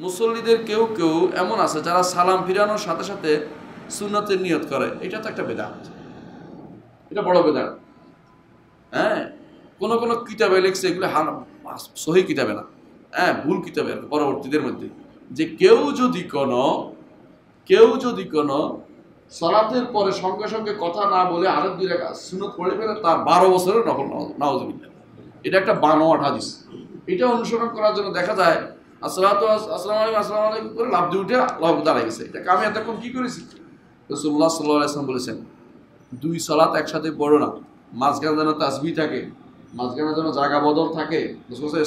মুসল্লিদের কেউ কেউ এমন আছে যারা সালাম ফিরানোর সাথে সাথে সুন্নতের নিয়ত করে। এটা তো একটা বেদাত। এটা বড় বেদাত। হ্যাঁ? কোনো কোনো কিতাবে লিখছে এগুলো হান সহি কিতাবে না। হ্যাঁ ভুল কিতাবে পরবর্তীদের মধ্যে। যে কেউ যদি কোনো, কেউ যদি কোনো সলাতের পরে সঙ্গে সঙ্গে কথা না বলে আরেক দুই রেখা সুনত পড়ে ফেলে, তার বারো বছরের নকল নাওজবিল্লা এটা একটা বানোয়াট হাদিস। এটা অনুসরণ করার জন্য দেখা যায় করে লাভ দিয়ে উঠে গেছে। আমি করেছি? রসুল্লাহ বলেছেন, দুই একসাথে পড়ো না। মাঝখানে যেন থাকে, মাঝখানে যেন বদল থাকে।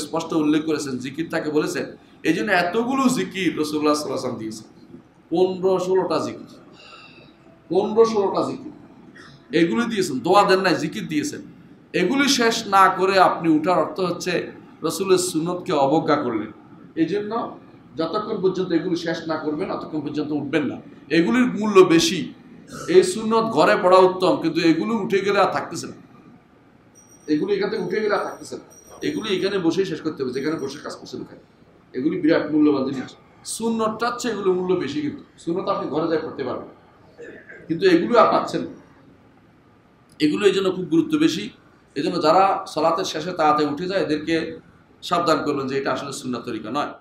স্পষ্ট উল্লেখ করেছেন, জিকির তাকে বলেছেন, এই জন্য এতগুলো জিকির রসুল্লাহ সাল্লাহ দিয়েছেন। পনেরো ষোলোটা জিকির, পনেরো ষোলোটা জিকির। এগুলি দিয়েছেন, দোয়া দেন নাই, জিকির দিয়েছেন। এগুলি শেষ না করে আপনি উঠার অর্থ হচ্ছে, রসুলের সুন্নতকে অবজ্ঞা করলেন। এই জন্য যতক্ষণ পর্যন্ত এগুলি শেষ না করবেন ততক্ষণ পর্যন্ত উঠবেন না। এগুলির মূল্য বেশি। এই সুন্নত ঘরে পড়া উত্তম, কিন্তু এগুলি উঠে গেলে আর থাকতেছে না। এগুলি এখান উঠে গেলে আর থাকতেছে না। এগুলি এখানে বসেই শেষ করতে হবে, যেখানে বসে কাজ করছেন ওখানে। এগুলি বিরাট মূল্যবান জিনিস। সুন্নতটা হচ্ছে এগুলো মূল্য বেশি কিন্তু। সুন্নত আপনি ঘরে যাই করতে পারবেন। কিন্তু এগুলো আর পাচ্ছেন। এগুলো এই জন্য খুব গুরুত্ব বেশি। এই জন্য যারা সলাতের শেষে তাড়াতাড়ি উঠে যায়, এদেরকে সাবধান করলেন যে এটা আসলে সুন্না তরিকা নয়।